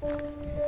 Música